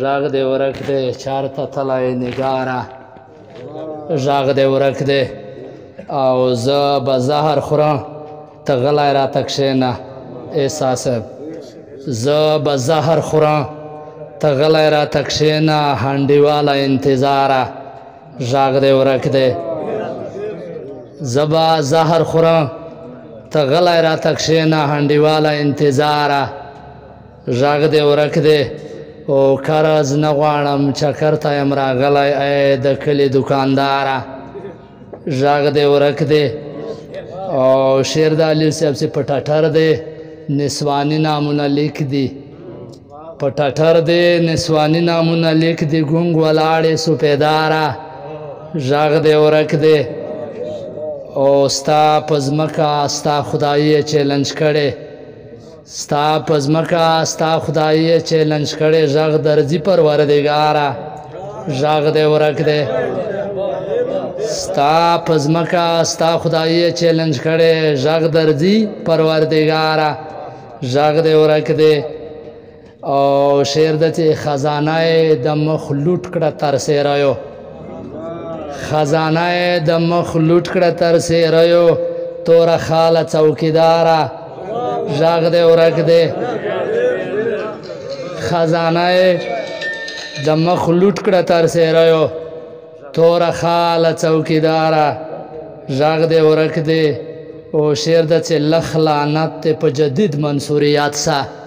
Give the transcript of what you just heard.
ږغ دې ورک دی چارته تلای نګاره ږغ دې ورک دی او زه به زهر خورم ته غلی راته کښېنه احسا صاحب زه به زهر خورم ته غلی راته کښېنه هنډیواله انتظاره ږغ دې ورک دی زه به زهر خورم ته غلی راته کښېنه هنډیواله انتظاره غږ دې ورک دی او قرض نه غواړم چکر ته یم راغلی ای د کلي دوکانداره غږ دې ورک دی او شیر د علي صاحب چې په ټټر دی نسواني نامونه لیک دي په ټټر دی نسواني نامونه لیک دي ګونګ ولاړې سپېداره غږ دې ورک دی او ستا په ځمکه ستا خدایي یې چیلنج کړی ستا په ځمکه ستا خدای چیلنج کړی غږ درځي پروردګاره غږ دی ورک دی ستا په ځمکه ستا خدای چیلنج کړی غږ درځي پروردګاره غږ دی ورک دی او شعر د چې خزانه د مخ لوټ کړه تر سیرایو خزانه د مخ لوټ کړه تر سیرایو تور خاله چوکیدار ژغ دې ورک دې خزانه د مخ لوټ کړه تر سیرایو تور خاله چوکیدار ژغ دې ورک دې او شعر د چې لخ لعنت په جدید منصوریات سره